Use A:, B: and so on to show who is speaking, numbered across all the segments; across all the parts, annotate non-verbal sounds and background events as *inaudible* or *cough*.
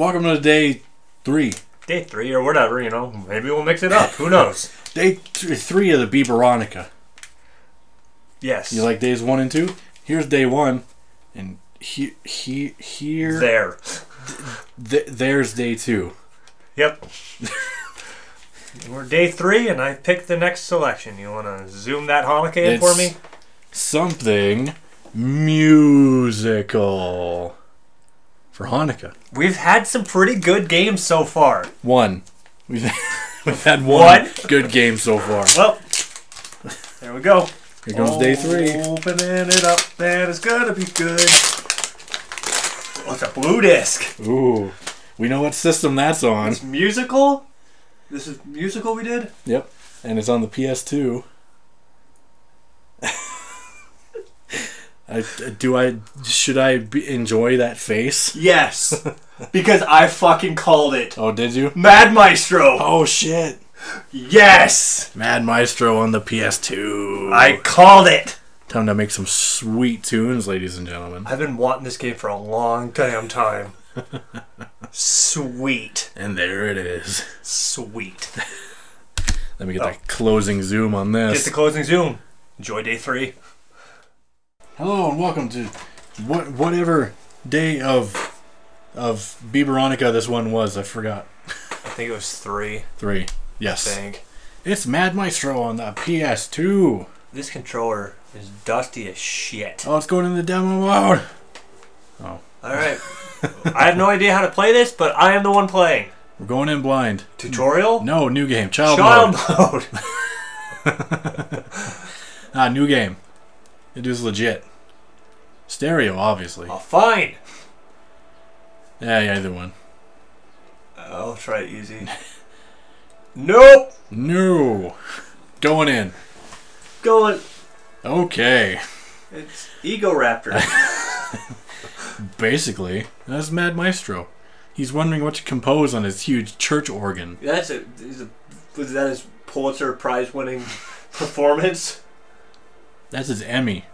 A: Welcome to day three.
B: Day three or whatever, you know. Maybe we'll mix it up. Who *laughs* knows?
A: Day th- three of the Beiber-anukkah.
B: Yes.
A: You like days one and two? Here's day one, and he, he, here,
B: there?
A: th- there's day two.
B: Yep. *laughs* We're day three, and I picked the next selection. You want to zoom that harmonica in for me?
A: Something musical for Hanukkah.
B: We've had some pretty good games so far.
A: One. We've, *laughs* we've had one
B: One?
A: good game so far.
B: Well, there we go.
A: Here comes day three.
B: Opening it up, and it's gonna be good. Oh, it's a blue disc.
A: Ooh. We know what system that's on.
B: It's musical. This is musical we did.
A: Yep. And it's on the PS2. I, do I should I be, enjoy that face?
B: Yes, *laughs* because I fucking called it.
A: Oh, did you?
B: Mad Maestro.
A: Oh shit!
B: Yes,
A: Mad Maestro on the PS2.
B: I called it.
A: time to make some sweet tunes, ladies and gentlemen.
B: I've been wanting this game for a long damn time. *laughs* Sweet,
A: And there it is.
B: sweet. *laughs*
A: Let me get
B: Oh.
A: that closing zoom on this.
B: Get the closing zoom. Enjoy day three.
A: Hello and welcome to what whatever day of of Beiber-anukkah this one was. I forgot.
B: I think it was three.
A: Three. Yes.
B: I think
A: It's Mad Maestro on the PS2.
B: this controller is dusty as shit.
A: Oh, it's going in the demo mode. Oh.
B: All right. *laughs* I have no idea how to play this, but I am the one playing.
A: We're going in blind.
B: Tutorial.
A: No, new game. Child,
B: Child
A: mode.
B: Child mode. *laughs*
A: Ah, new game. It is legit. Stereo, obviously.
B: oh, fine.
A: Yeah, yeah, either one.
B: I'll try it easy. *laughs* nope.
A: No. Going in.
B: Going.
A: Okay.
B: It's Egoraptor. *laughs*
A: Basically, that's Mad Maestro. He's wondering what to compose on his huge church organ.
B: That's a, is a. Was that his Pulitzer Prize winning performance?
A: That's his Emmy.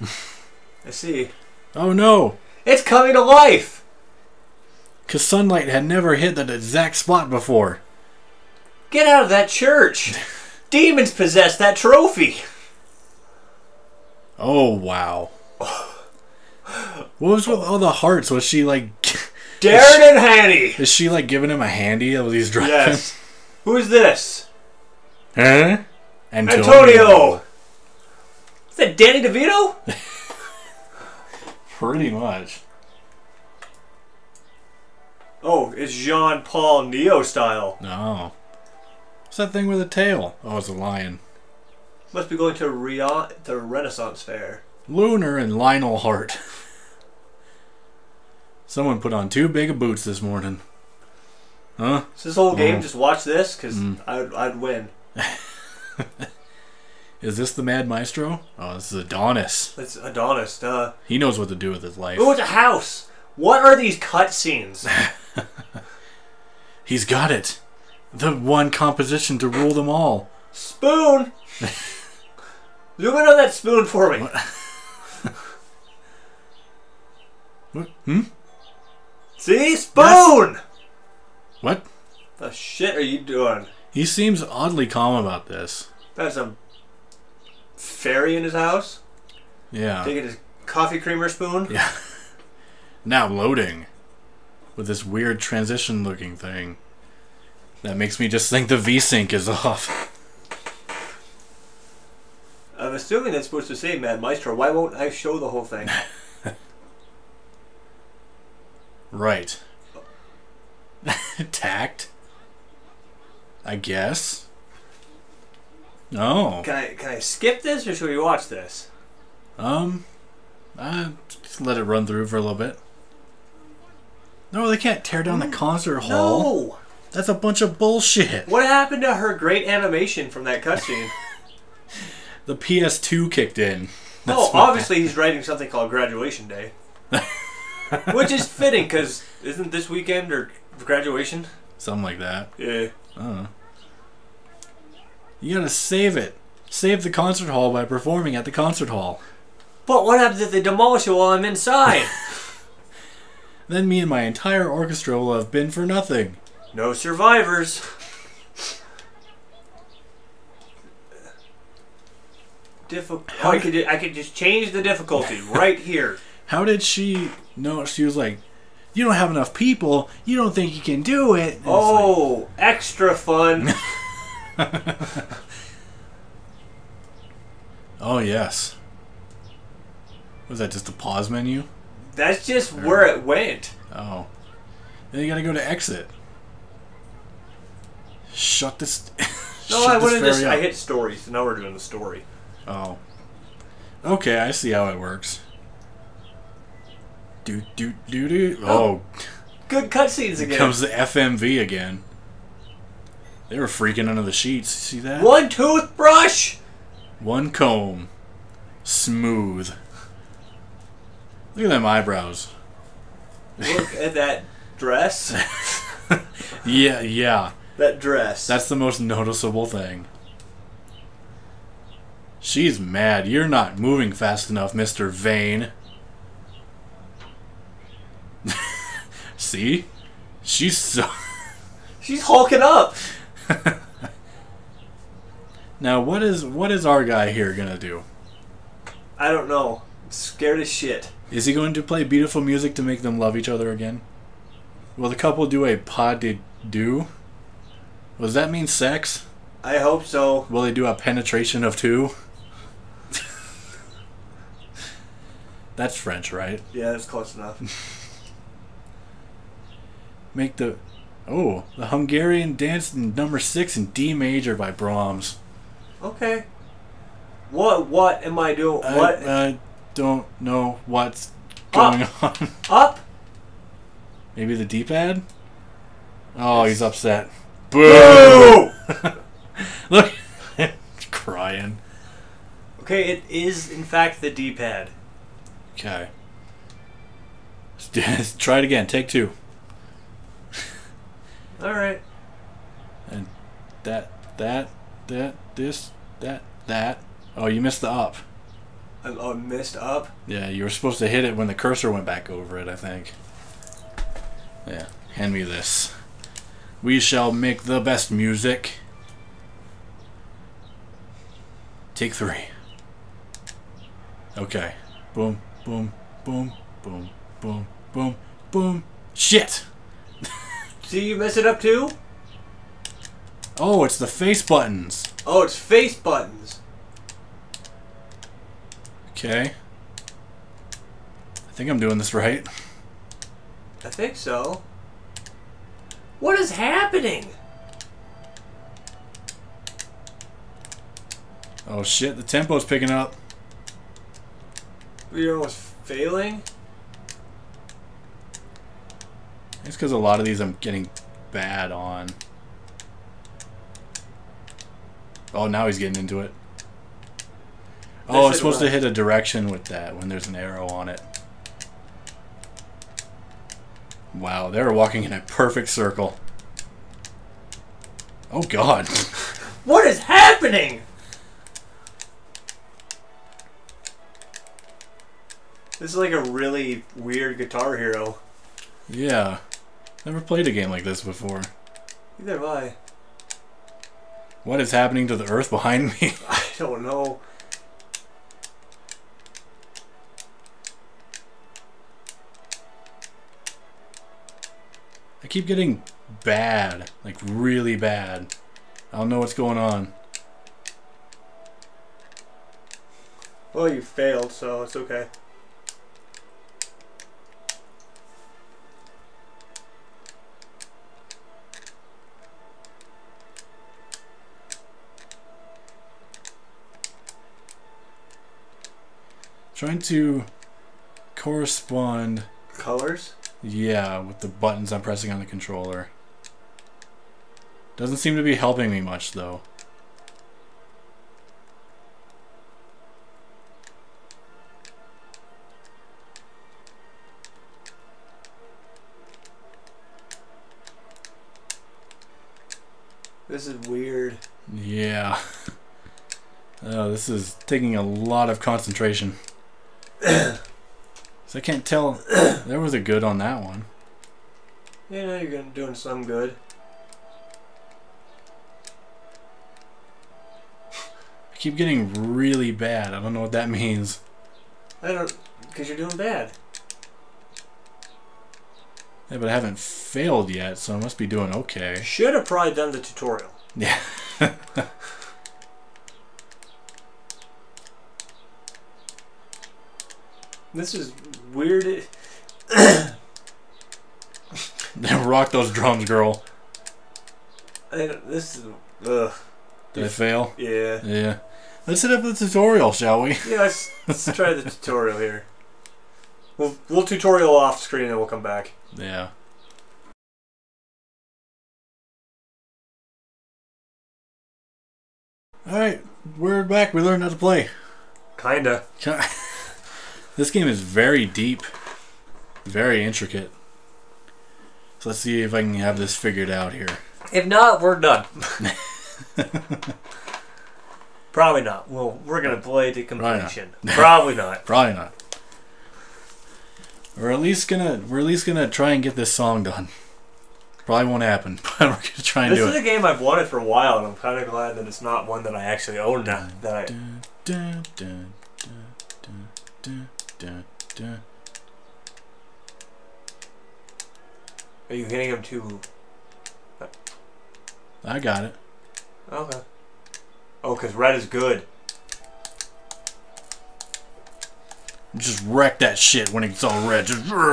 A: *laughs*
B: I see.
A: Oh no!
B: It's coming to life.
A: Because sunlight had never hit that exact spot before.
B: Get out of that church. *laughs* Demons possess that trophy.
A: Oh wow. What was with all the hearts? Was she like *laughs*
B: Darren and Hanny.
A: is she like giving him a handy while he's driving?
B: Yes. Who is this?
A: Huh? Antonio.
B: Antonio. Is that Danny DeVito? *laughs*
A: Pretty much.
B: Oh, it's Jean Paul Neo style.
A: No. What's that thing with a tail? Oh, it's a lion.
B: Must be going to Rio- the Renaissance Fair.
A: Lunar and Lionel Hart. Someone put on too big of boots this morning. Huh?
B: So this whole game,
A: Mm.
B: just watch this, because
A: Mm.
B: I'd, I'd win. *laughs*
A: Is this the Mad Maestro? Oh, this is Adonis.
B: It's Adonis, duh.
A: He knows what to do with his life.
B: Oh, it's a house. What are these cutscenes? *laughs*
A: He's got it. The one composition to rule them all.
B: Spoon! Zoom in on that spoon for me.
A: What? *laughs* Hmm?
B: See? Spoon!
A: What?
B: The shit are you doing?
A: He seems oddly calm about this.
B: That's a fairy in his house?
A: Yeah.
B: Taking his coffee creamer spoon?
A: Yeah. *laughs* Now loading. With this weird transition looking thing. That makes me just think the V-Sync is *laughs* off.
B: I'm assuming that's supposed to say Mad Maestro. Why won't I show the whole thing? *laughs*
A: Right. Tact? I guess. No.
B: Can I can I skip this or should we watch this?
A: Um, uh, just let it run through for a little bit. No, they can't tear down the concert hall.
B: No!
A: That's a bunch of bullshit.
B: What happened to her great animation from that cutscene? *laughs*
A: The PS2 kicked in. That's
B: oh, obviously he's writing something called Graduation Day. *laughs* Which is fitting because isn't this weekend or graduation?
A: Something like that.
B: Yeah.
A: I don't know. You gotta save it. Save the concert hall by performing at the concert hall.
B: But what happens if they demolish it while I'm inside? *laughs*
A: then me and my entire orchestra will have been for nothing.
B: No survivors. Diffi-
A: How
B: I could I could just change the difficulty right here. *laughs*
A: How did she know? She was like, "You don't have enough people. You don't think you can do it." And
B: Oh, extra fun. *laughs* *laughs*
A: oh yes. Was that just a pause menu?
B: That's just where it went.
A: Oh. Then you gotta go to exit. Shut this. *laughs*
B: No,
A: shut
B: I
A: this
B: wouldn't just. I hit story, so now we're doing the story.
A: Oh. Okay, I see how it works. Do do do do. Oh, oh.
B: Good cutscenes
A: here
B: again.
A: comes the FMV again. They were freaking under the sheets. See that?
B: One toothbrush.
A: One comb. Smooth. Look at them eyebrows.
B: Look at that dress. *laughs*
A: Yeah, yeah.
B: That dress.
A: That's the most noticeable thing. She's mad. You're not moving fast enough, Mr. Vane. *laughs* See? She's so. *laughs*
B: She's hulking up. *laughs*
A: Now, what is what is our guy here gonna do?
B: I don't know. I'm scared as shit.
A: Is he going to play beautiful music to make them love each other again? Will the couple do a pas de deux? Does that mean sex?
B: I hope so.
A: Will they do a penetration of two? *laughs* That's French, right?
B: Yeah, that's close enough. *laughs*
A: Make the oh the Hungarian dance in number six in D major by Brahms.
B: Okay. What? What am I doing?
A: I,
B: What?
A: I don't know what's going on. *laughs*
B: up?
A: Maybe the D-pad. Oh, he's upset.
B: Boo! *laughs*
A: Look, crying.
B: Okay, it is in fact the D-pad.
A: Okay. Let's *laughs* try it again. Take two.
B: All right.
A: And that, that, that, this, that, that. Oh, you missed the up.
B: I'm, I'm missed up.
A: Yeah, you were supposed to hit it when the cursor went back over it, I think. Yeah, hand me this. We shall make the best music. Take three. Okay. Boom, boom, boom, boom, boom, boom, boom. Shit!
B: See, you mess it up too.
A: Oh, it's the face buttons.
B: Oh, it's face buttons.
A: Okay. I think I'm doing this right.
B: I think so. What is happening?
A: Oh shit, the tempo's picking up.
B: We're almost failing.
A: It's because a lot of these I'm getting bad on. Oh, now he's getting into it. Oh, I'm supposed to hit a direction with that when there's an arrow on it. Wow, they're walking in a perfect circle. Oh god. *laughs*
B: What is happening? This is like a really weird Guitar Hero.
A: yeah. Never played a game like this before.
B: Neither have I.
A: What is happening to the earth behind me? *laughs*
B: I don't know.
A: I keep getting bad. Like really bad. I don't know what's going on.
B: Well, you failed, so it's okay.
A: Trying to correspond,
B: Colors?
A: yeah, with the buttons I'm pressing on the controller. Doesn't seem to be helping me much though.
B: This is weird.
A: Yeah. *laughs* Oh, this is taking a lot of concentration. *coughs* So I can't tell. *coughs* there was a good on that one.
B: Yeah, now you're gonna doing some good.
A: I keep getting really bad. I don't know what that *laughs* means.
B: I don't, because you're doing bad.
A: Yeah, but I haven't failed yet, so I must be doing okay.
B: Should have probably done the tutorial.
A: Yeah. *laughs*
B: This is weird. *coughs* *coughs*
A: Now, rock those drums, girl.
B: I this is, ugh.
A: Did I fail?
B: Yeah.
A: Yeah. Let's hit up the tutorial, shall we?
B: Yeah, let's, let's try the tutorial here. We'll, we'll tutorial off screen and we'll come back.
A: Yeah. Alright, we're back. We learned how to play.
B: Kinda. *laughs*
A: this game is very deep, very intricate. So let's see if I can have this figured out here.
B: If not, we're done. *laughs* Probably not. Well, we're gonna play to completion. Probably not. *laughs*
A: Probably not. We're at least gonna we're at least gonna try and get this song done. Probably won't happen, *laughs* but we're gonna try and
B: This
A: do
B: is a game I've wanted for a while, and I'm kind of glad that it's not one that I actually own now. That I,
A: Dun, dun, dun, dun, dun,
B: are you hitting him too?
A: I got it.
B: Okay. Oh, because red is good.
A: Just wreck that shit when it's all red. Just
B: All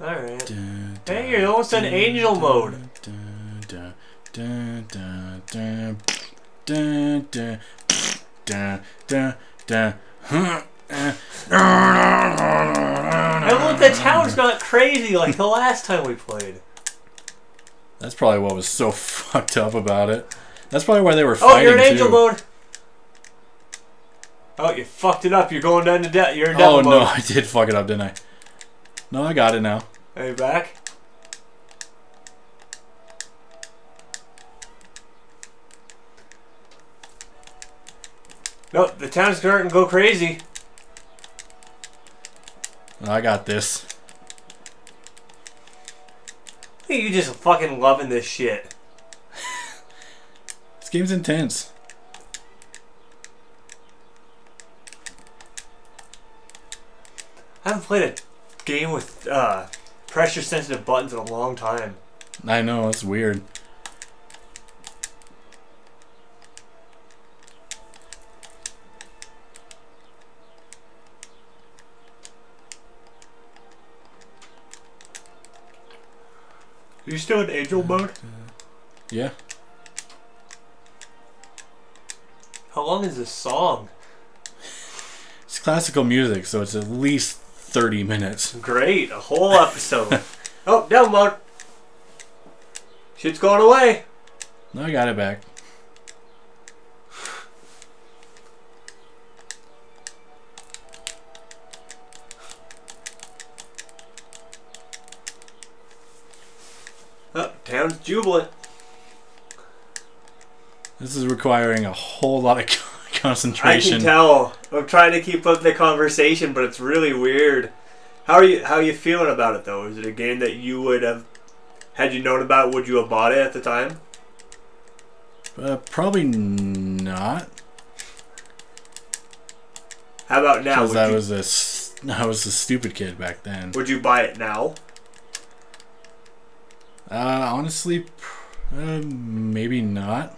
B: right.
A: dun,
B: Hey, you're almost in angel mode.
A: dun,
B: I look, the tower's not crazy like the last time we played.
A: That's probably what was so *laughs* fucked up about it. That's probably why they were fighting.
B: Oh, you're an angel
A: too.
B: mode. Oh, you fucked it up. You're going down to death. You're in devil
A: Oh
B: mode.
A: no, *laughs* I did fuck it up, didn't I? No, I got it now.
B: Are you back? No, the town's starting to go crazy.
A: I got this.
B: You just fucking loving this shit. *laughs*
A: This game's intense.
B: I haven't played a game with uh, pressure sensitive buttons in a long time.
A: I know, it's weird.
B: You still in angel mode?
A: Yeah.
B: How long is this song?
A: It's classical music, so it's at least 30 minutes.
B: Great, a whole episode. *laughs* oh, devil mode. Shit's going away.
A: No, I got it back.
B: Town's jubilant.
A: This is requiring a whole lot of *laughs* concentration.
B: I can tell. I'm trying to keep up the conversation, but it's really weird. How are you? How are you feeling about it though? Is it a game that you would have, had you known about, would you have bought it at the time?
A: Uh, probably not,
B: How about now?
A: because I
B: you,
A: was a *laughs* I was a stupid kid back then.
B: would you buy it now?
A: Uh, honestly, uh, maybe not.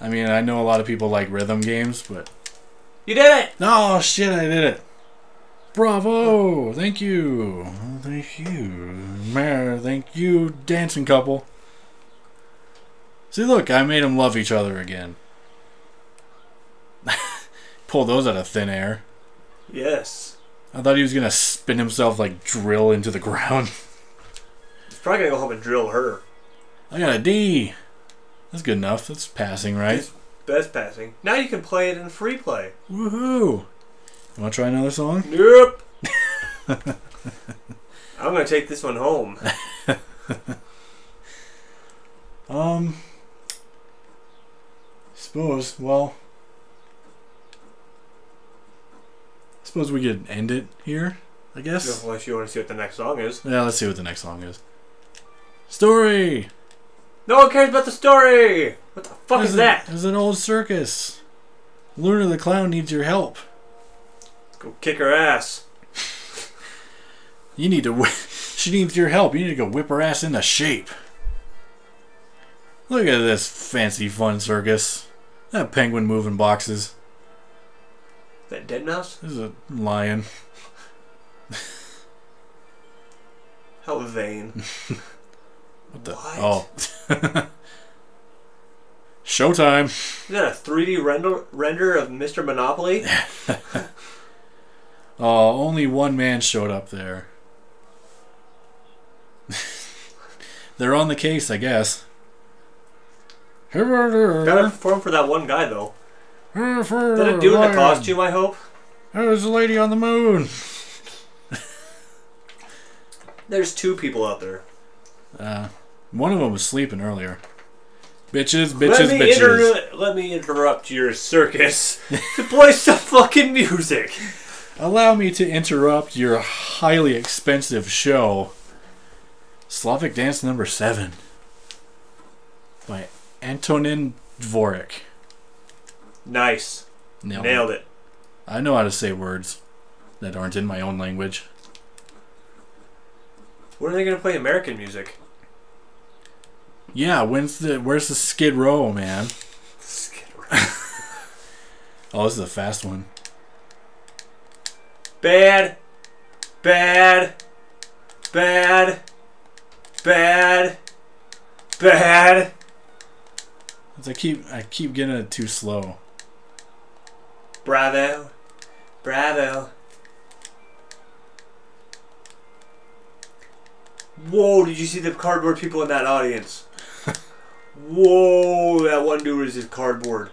A: I mean, I know a lot of people like rhythm games, but
B: You did it.
A: oh shit, I did it! Bravo! Thank you, thank you, Mayor. Thank you, dancing couple. See, look, I made them love each other again. *laughs* Pull those out of thin air.
B: Yes.
A: I thought he was gonna spin himself like drill into the *laughs* ground.
B: Probably gonna go home and drill her.
A: I got a D. That's good enough. That's passing, right?
B: Best passing. Now you can play it in free play.
A: Woohoo! You want to try another song?
B: Nope. *laughs* I'm gonna take this one home. *laughs*
A: Um, suppose. Well, I suppose we could end it here. I guess.
B: Unless you want to see what the next song is.
A: Yeah, let's see what the next song is. Story.
B: No one cares about the story. What the fuck is
A: It's
B: that?
A: a- It's an old circus. Luna the clown needs your help.
B: Go kick her ass.
A: You need to. Whi- *laughs* she needs your help. You need to go whip her ass into shape. Look at this fancy fun circus. That penguin moving boxes.
B: Is that dead mouse?
A: This is a lion.
B: How vain. *laughs*
A: What the?
B: What?
A: Oh. *laughs* Showtime.
B: Is that a 3D render render of Mr. Monopoly? *laughs* *laughs*
A: Oh, only one man showed up there. They're on the case, I guess.
B: Gotta perform for that one guy though.
A: Did
B: it do in the costume? I hope.
A: There's a lady on the moon.
B: There's two people out there.
A: Uh, one of them was sleeping earlier. Bitches,
B: let
A: bitches,
B: me
A: bitches.
B: inter- let me interrupt your circus to play some fucking music.
A: Allow me to interrupt your highly expensive show. Slavic Dance Number 7 by Antonin Dvorak.
B: Nice,
A: Nailed,
B: nailed
A: it.
B: it.
A: I know how to say words that aren't in my own language.
B: When are they gonna play American music?
A: Yeah, when's the where's the Skid Row, man? Skid Row. *laughs* oh, this is a fast one.
B: Bad, bad, bad, bad, bad.
A: I keep I keep getting it too slow.
B: Bravo, bravo. Whoa! Did you see the cardboard people in that audience? Whoa! That one dude is his cardboard.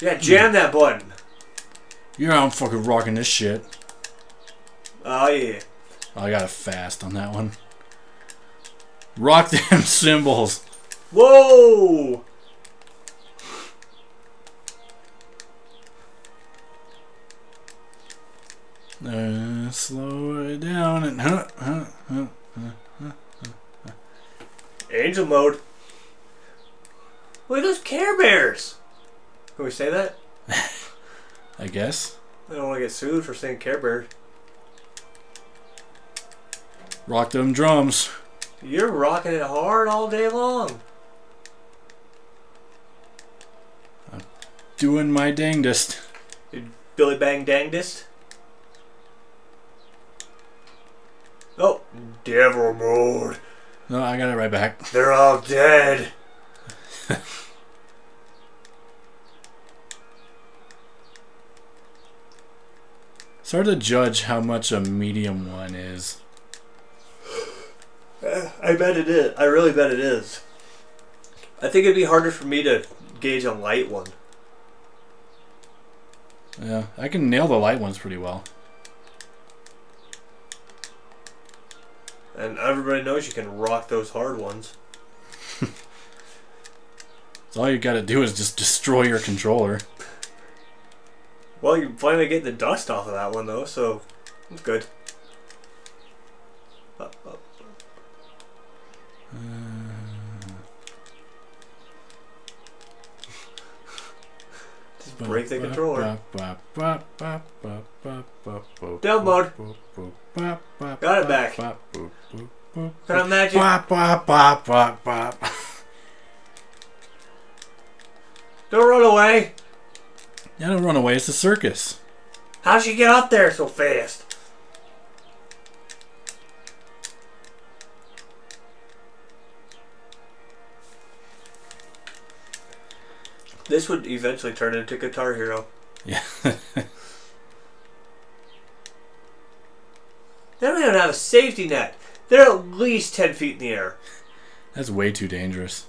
B: Yeah, hmm. jam that button.
A: Yeah, I'm fucking rocking this shit.
B: Oh yeah.
A: Oh, I got a fast on that one. Rock them *laughs* cymbals.
B: Whoa! Angel mode. Look at those Care Bears. Can we say that? *laughs*
A: I guess.
B: I don't want to get sued for saying Care Bears.
A: Rock them drums.
B: You're rocking it hard all day long.
A: I'm doing my dangdest.
B: Billy Bang Dangdest. Oh, Devil Mode.
A: No, I got it right back.
B: They're all dead.
A: It's hard to judge how much a medium one is.
B: I bet it is. I really bet it is. I think it'd be harder for me to gauge a light one.
A: Yeah, I can nail the light ones pretty well.
B: And everybody knows you can rock those hard ones.
A: So *laughs* all you gotta do is just destroy your controller.
B: Well, you finally get the dust off of that one though, so it's good. Break the controller. Down mode. Got it back. Kind of magic. Don't run away.
A: Yeah, don't run away. It's a circus.
B: How'd she get up there so fast? This would eventually turn into Guitar Hero.
A: Yeah. *laughs*
B: They don't even have a safety net. They're at least 10 feet in the air.
A: That's way too dangerous.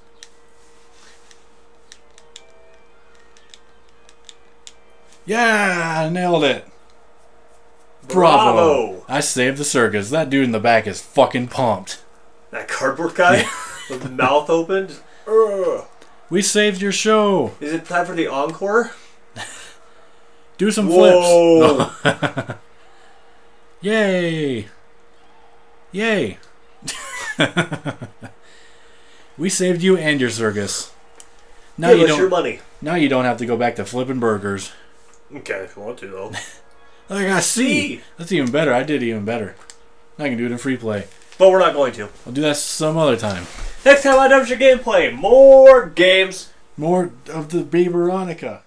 A: Yeah, nailed it. Bravo.
B: Bravo.
A: I saved the circus. That dude in the back is fucking pumped.
B: That cardboard guy with the mouth open. "Ugh."
A: We saved your show.
B: Is it time for the encore?
A: Do some
B: Whoa.
A: flips. *laughs* Yay! Yay! *laughs* we saved you and your circus. Now
B: Give
A: you
B: us your
A: don't.
B: money.
A: Now you don't have to go back to flipping burgers.
B: Okay, if you want to though. *laughs*
A: I got C.
B: C.
A: That's even better. I did even better. I can do it in free play.
B: But we're not going to.
A: I'll do that some other time.
B: Next time on Dumpster Gameplay, more games.
A: More of the Baby Veronica.